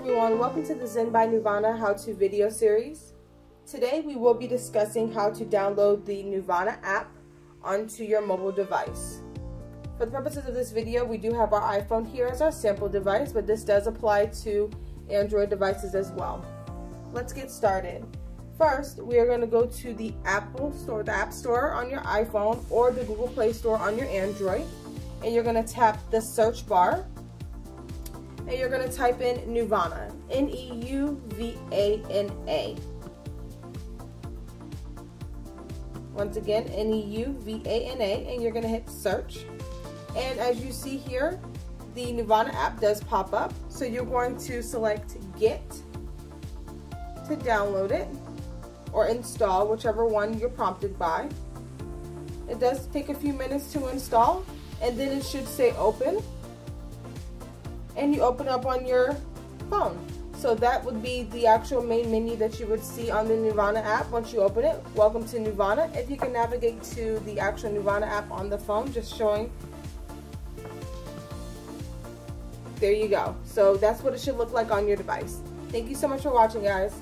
everyone, welcome to the Xen by Neuvana how-to video series. Today we will be discussing how to download the Neuvana app onto your mobile device. For the purposes of this video, we do have our iPhone here as our sample device, but this does apply to Android devices as well. Let's get started. First, we are going to go to the Apple Store, the App Store on your iPhone or the Google Play Store on your Android. And you're going to tap the search bar and you're going to type in Neuvana, N-E-U-V-A-N-A. Once again, N-E-U-V-A-N-A, and you're going to hit search. And as you see here, the Neuvana app does pop up. So you're going to select Get to download it or install, whichever one you're prompted by. It does take a few minutes to install, and then it should say open and you open up on your phone. So that would be the actual main menu that you would see on the Neuvana app once you open it. Welcome to Neuvana. If you can navigate to the actual Neuvana app on the phone, just showing. There you go. So that's what it should look like on your device. Thank you so much for watching, guys.